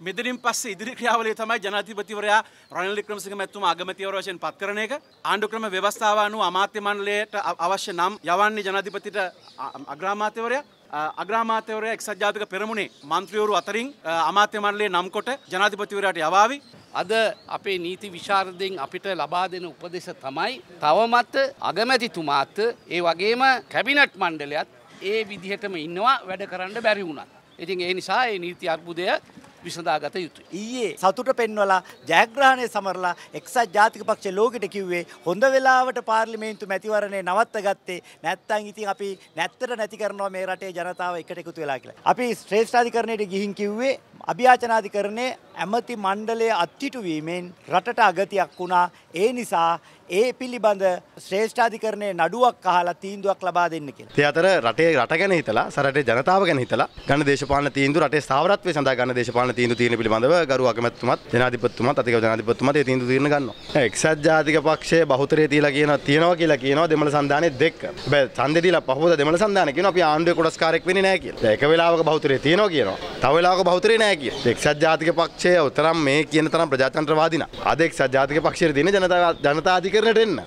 මෙදරින් පස්සේ ඉදිරි ක්‍රියාවලිය තමයි ජනාධිපතිවරයා රනිල් වික්‍රමසිංහ මැතිතුමා අගමැතිවර වශයෙන් පත් කරන එක. ආණ්ඩු ක්‍රම ව්‍යවස්ථාව අනුව අමාත්‍ය මණ්ඩලයට අවශ්‍ය නම් යවන්නේ ජනාධිපතිට අග්‍රාමාත්‍යවරයා අග්‍රාමාත්‍යවරයා එක්සත් ජාතික පෙරමුණේ මන්ත්‍රීවරු අතරින් අමාත්‍ය මණ්ඩලයේ නම් කොට ජනාධිපතිවරයාට යවාවි. අද අපේ නීති විශාරදයෙන් අපිට ලබා දෙන උපදෙස තමයි තවමත් අගමැතිතුමාත් ඒ වගේම කැබිනට් මණ්ඩලයත් ඒ විදිහටම ඉන්නවා වැඩ කරන්න බැරි වුණත්. ඉතින් ඒ නිසා ඒ නීති අර්බුදය විසඳාගත යුතු. ඊයේ සතුට පෙන්වලා ජයග්‍රහණය සමරලා එක්සත් ජාතික පක්ෂ ලෝකෙට කිව්වේ හොඳ වෙලාවට පාර්ලිමේන්තු මැතිවරණය නවත්ත ගත්තේ නැත්තම් ඉතින් අපි නැත්තට නැති කරනවා මේ රටේ ජනතාව එකට එකතු වෙලා කියලා. අපි ශ්‍රේෂ්ඨාධිකරණයට ගිහින් කිව්වේ අභියාචනාධිකරණයේ ඇමති මණ්ඩලය අත්හිටුවීමෙන් රටට අගතියක් වුණා. ඒ නිසා ඒ පිළිබඳ ශ්‍රේෂ්ඨාධිකරණයේ නඩුවක් අහලා තීන්දුවක් ලබා දෙන්න කියලා. ඒ අතර රටේ රට ගැන හිතලා සරටේ ජනතාව ගැන හිතලා ගන්න දේශපාලන තීන්දුව රටේ ස්ථාවරත්වය සඳහා ගන්න දේශපාලන තීන්දුව තියෙන පිළිබඳව ගරු අගමැතිතුමත් ජනාධිපතිතුමත් අතිගව ජනාධිපතිතුමත් ඒ තීන්දුව తీරන ගන්නවා. එක්සත් ජාතික පක්ෂයේ බහුතරය තියලා කියනවා තියනවා කියලා කියනවා දෙමළ සංධානයේ දෙක. හැබැයි ඡන්දේ දීලා පහවද දෙමළ සංධානය කියනවා අපි ආණ්ඩුවේ කොටස්කාරයෙක් වෙන්නේ නැහැ කියලා. එක වෙලාවක බහුතරය තියනවා කියනවා. තව වෙලාවක බහුතරය නැහැ කියලා. එක්සත් ජාතික පක්ෂය උතරම් මේ කියන තරම් ප්‍රජාතන්ත්‍රවාදී නා. අද එක්සත් ජාතික පක්ෂයේ තියෙන ජනතා ජනතා අධිකරණයට එන්න.